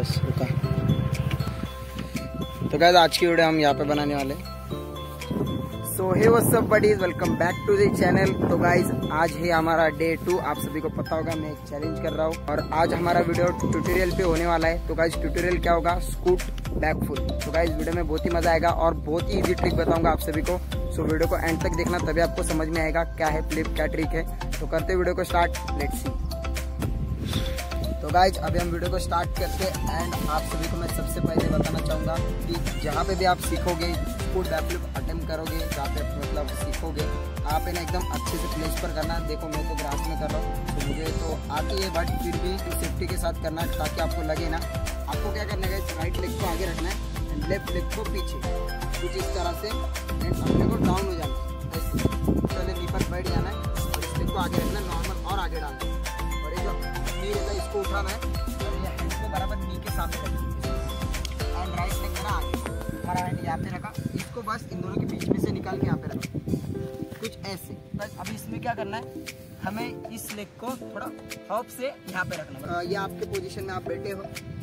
बस, रुका। तो गैस आज की वीडियो हम यहाँ पे बनाने वाले सो हे सब buddies welcome back to the channel तो गाइज़ आज है हमारा डे टू आप सभी को पता होगा, मैं एक चैलेंज कर रहा हूँ। और आज हमारा वीडियो ट्यूटोरियल पे होने वाला है। तो गाइज़ ट्यूटोरियल क्या होगा? स्कूट बैक फुल तो गाइज़ वीडियो में बहुत ही मज़ा आएगा और बहुत ही इजी ट्रिक बताऊँगा आप सभी को। सो वीडियो को एंड तक देखना, तभी आपको समझ में आएगा क्या है फ्लिप क्या ट्रिक है। तो करते वीडियो को स्टार्ट लेट सी तो गाइज़ अभी हम वीडियो को स्टार्ट करते हैं एंड आप सभी को मैं सबसे पहले बताना चाहूँगा कि जहाँ पे भी आप सीखोगे फुट डेवलप अटेम्प्ट करोगे, जहाँ पे मतलब सीखोगे, आप इन्हें एकदम अच्छे से प्लेस पर करना। देखो, मैं तो ग्रास में कर रहा हूँ तो मुझे तो आती है बट फिर भी सेफ्टी के साथ करना ताकि आपको लगे ना। आपको क्या करना है राइट लेग को आगे रखना है एंड लेफ़्ट लेग को पीछे। कुछ इस तरह से अपने को डाउन हो जाना है। पहले नी पर बैठ जाना है और इस लेग को आगे रखना नॉर्मल और आगे डालना है। इसको उठाना है। और बराबर नी के सामने रखना एंड राइट लेग मेरा आगे। हमारा हैंड यहाँ पे रखा। इसको बस इन दोनों के बीच में से निकाल के यहाँ पे रखा। कुछ ऐसे। बस अभी इसमें क्या करना है? हमें इस लेग को थोड़ा हॉप से यहाँ पे रखना है। ये आपके पोजीशन में आप बैठे हो।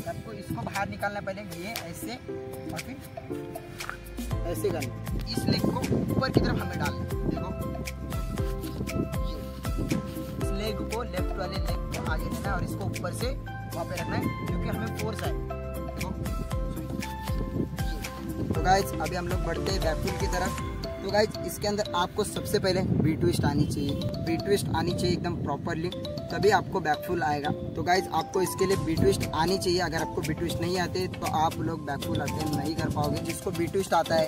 आपको इसको बाहर निकालना पहले। ये ऐसे और फिर ऐसे करना इस लेग को ऊपर की तरफ़ हमें डालना देखो। इस लेग को लेफ़्ट वाले लेग आगे लेना है और इसको ऊपर से वहाँ पे रखना है क्योंकि हमें फोर्स है तो गाइज़ अभी हम लोग बढ़ते हैं बैकफुल की तरफ़। तो गाइज़ इसके अंदर आपको सबसे पहले बी ट्विस्ट आनी चाहिए। बी ट्विस्ट आनी चाहिए एकदम प्रॉपरली तभी आपको बैकफुल आएगा। तो गाइज़ आपको इसके लिए बी ट्विस्ट आनी चाहिए। अगर आपको बी ट्विस्ट नहीं आते तो आप लोग बैकफुल अटेंड नहीं कर पाओगे। जिसको बी ट्विस्ट आता है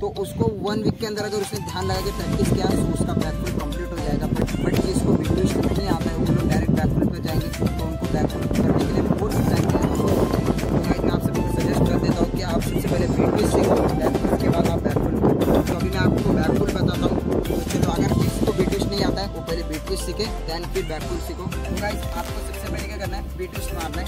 तो उसको वन वीक के अंदर अगर उसने ध्यान लगा के प्रैक्टिस किया तो उसका बैकफुल कंप्लीट हो जाएगा। पहले बी ट्विस्ट सीखे देन फिर बैकफुल सीखो। तो गाइज़ आपको सबसे पहले क्या करना है? बी ट्विस्ट मारना है।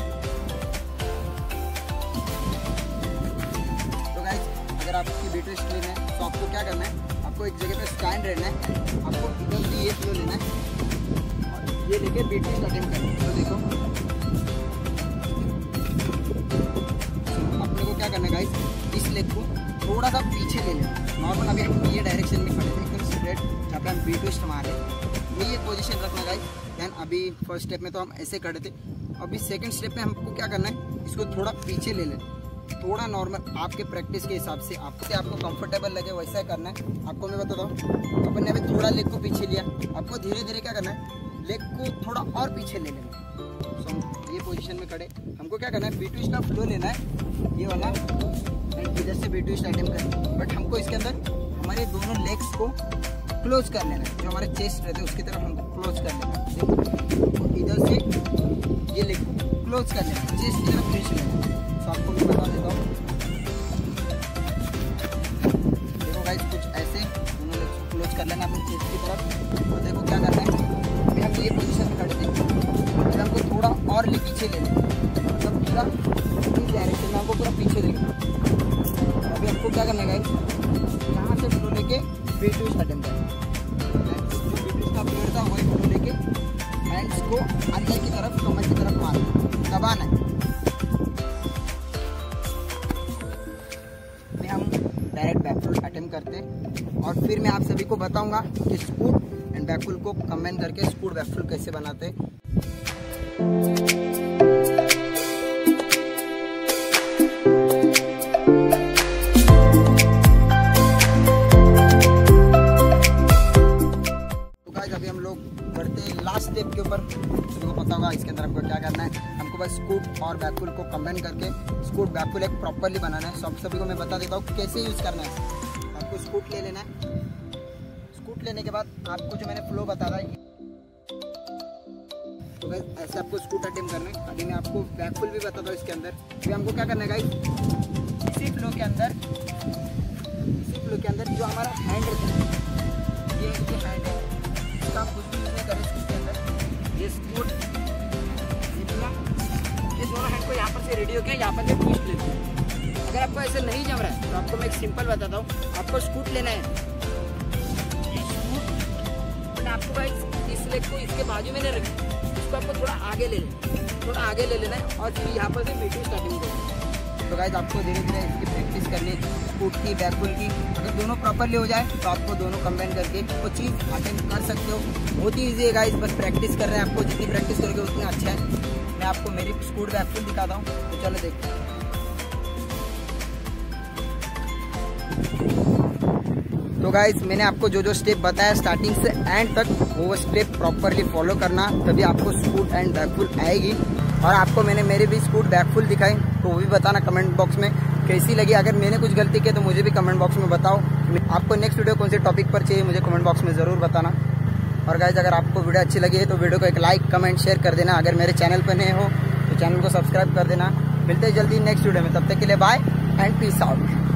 तो गाइज़ अगर आपकी बी ट्विस्ट लेना है तो आपको क्या करना है? आपको एक जगह पे स्टैंड रहना है। आपको इधर से ये फ्लो लेना है। और ये लेके बी ट्विस्ट अटेम्प्ट करना है। तो देखो। अपने को क्या करना है गाइज़ इस लेग को थोड़ा सा पीछे ले लेना। नॉर्मल अभी ये डायरेक्शन में खड़े थे एकदम स्ट्रेट जहाँ पे हम बी ट्विस्ट मारे एक पोजीशन रखना गाइज़ देन अभी फ़र्स्ट स्टेप में तो हम ऐसे खड़े थे अभी सेकंड स्टेप में हमको क्या करना है? इसको थोड़ा पीछे ले लेना। थोड़ा नॉर्मल आपके प्रैक्टिस के हिसाब से आपको आपको कंफर्टेबल लगे, वैसा करना है। आपको मैं बताता हूँ। अपन ने अभी थोड़ा लेग को पीछे लिया। आपको धीरे धीरे क्या करना है? लेग को थोड़ा और पीछे ले लेना। सो ये पोजीशन में खड़े। हमको क्या करना है? बी ट्विस्ट का फ्लो लेना है। ये वाला। इधर से बी ट्विस्ट अटेम्प्ट करना बट हमको इसके अंदर हमारे दोनों लेग्स को क्लोज कर लेना जो हमारे चेस्ट रहते हैं, उसकी तरफ़ हमको क्लोज कर लेना इधर से ये लेग क्लोज कर लेना चेस्ट की तरफ़ खींच लेना तो आपको मैं बता देता हूँ। देखो गाइस कुछ ऐसे लेग्स क्लोज कर लेना अपने चेस्ट की तरफ़। तो देखो क्या करना है। अभी हम ये पोजिशन खड़े थे फिर हमको थोड़ा और ले पीछे ले लेना मतलब पूरा इस डायरेक्शन में हमको पूरा पीछे लेना अभी हमको क्या करना है गाइस यहाँ से लेके पीरियड था, वही लेके अंदर की तरफ़, कमर की तरफ़ मारना दबाना है। हम डायरेक्ट बैकफुल करते और फिर मैं आप सभी को बताऊँगा कि स्कूट एंड बैकफुल को कंबाइन करके स्कूट बैकफुल कैसे बनाते तो हैं के ऊपर। सभी पता होगा इसके अंदर हमको क्या करना है। हमको बस स्कूट और बैकफुल को कंबाइन करके स्कूट बैकफुल एक प्रॉपरली बनाना है। सब सभी को मैं बता देता हूँ कैसे यूज़ करना है। आपको स्कूट ले लेना है। स्कूट लेने के बाद आपको जो मैंने फ्लो बता रहा है तो गाइस ऐसे आपको स्कूट अटेम्प्ट करना है। अभी मैं आपको बैकफुल भी बताता हूँ इसके अंदर। फिर हमको क्या करना है गाइस इसी फ्लो के अंदर इसी फ्लो के अंदर जो हमारा हैंड है, ये हैंड है इसका हम कुछ भी यूज़ नहीं करें इसके अंदर। रेडी हो गया यहाँ पर से ट्विस्ट लेते हैं। अगर आपको ऐसे नहीं जम रहा है तो आपको मैं एक सिंपल बताता हूँ। आपको स्कूट लेना है। आपको भाई इस लेग को इसके बाजू में नहीं रखना इसको आपको थोड़ा आगे ले लेना थोड़ा आगे ले लेना है, और फिर यहाँ पर से मीटिंग स्टार्टिंग करना तो गाइज़ आपको धीरे धीरे इसकी प्रैक्टिस करनी स्कूट की बैकफुल की। अगर दोनों प्रॉपरली हो जाए तो आपको दोनों कंबाइन करके वो चीज़ अटेंड कर सकते हो। बहुत ही ईजी है गाइज़ बस प्रैक्टिस कर रहे हैं आपको। जितनी प्रैक्टिस करोगे, उतना अच्छा है। मैं आपको मेरी स्कूट बैकफुल दिखाता हूँ। तो चलो देखते हैं। तो गाइज़ मैंने आपको जो जो स्टेप बताया स्टार्टिंग से एंड तक, वो स्टेप प्रॉपरली फॉलो करना, तभी आपको स्कूट एंड बैकफुल आएगी। और आपको मैंने, मेरे भी स्कूट बैकफुल दिखाई तो वो भी बताना कमेंट बॉक्स में। कैसी लगी? अगर मैंने कुछ गलती की तो मुझे भी कमेंट बॉक्स में बताओ। आपको नेक्स्ट वीडियो कौन से टॉपिक पर चाहिए, मुझे कमेंट बॉक्स में ज़रूर बताना। और गाइज़ अगर आपको वीडियो अच्छी लगी है तो वीडियो को एक लाइक कमेंट शेयर कर देना। अगर मेरे चैनल पर नए हो तो चैनल को सब्सक्राइब कर देना। मिलते हैं जल्दी नेक्स्ट वीडियो में। तब तक के लिए बाय एंड पीस आउट